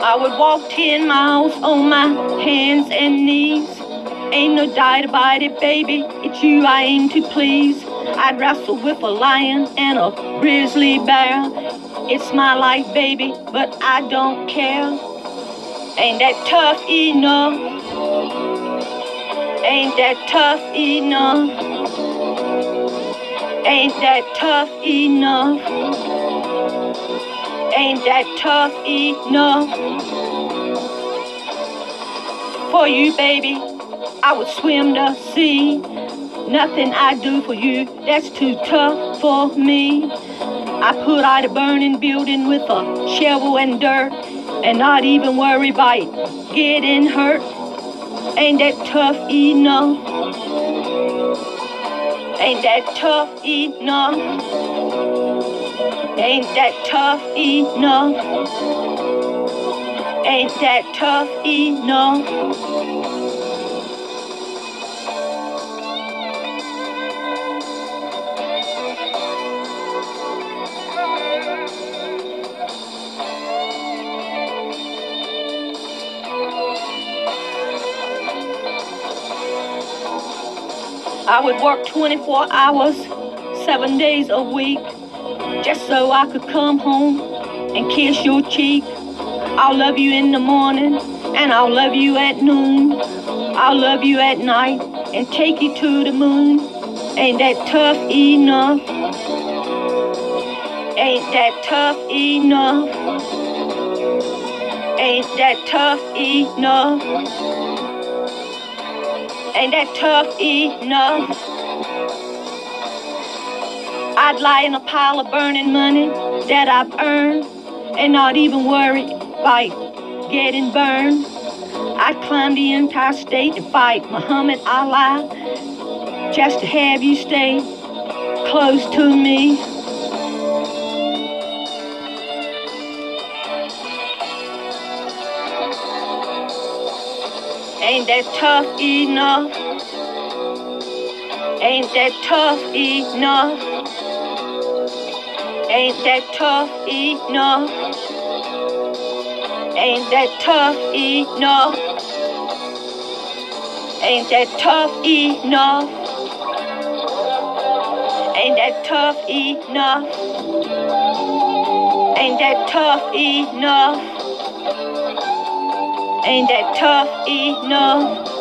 I would walk 10 miles on my hands and knees. Ain't no doubt about it, baby. It's you I aim to please. I'd wrestle with a lion and a grizzly bear. It's my life, baby, but I don't care. Ain't that tough enough? Ain't that tough enough? Ain't that tough enough? Ain't that tough enough? For you, baby, I would swim the sea. Nothing I do for you that's too tough for me. I put out a burning building with a shovel and dirt and not even worry about getting hurt. Ain't that tough enough? Ain't that tough enough? Ain't that tough enough? Ain't that tough enough? I would work 24 hours, seven days a week, just so I could come home and kiss your cheek. I'll love you in the morning, and I'll love you at noon. I'll love you at night and take you to the moon. Ain't that tough enough? Ain't that tough enough? Ain't that tough enough? Ain't that tough enough? I'd lie in a pile of burning money that I've earned and not even worry about getting burned. I'd climb the entire state to fight Muhammad Ali just to have you stay close to me. Ain't that tough enough? Ain't that tough enough? Ain't that tough enough? Ain't that tough enough? Ain't that tough enough? Ain't that tough enough? Ain't that tough enough? Ain't that tough enough?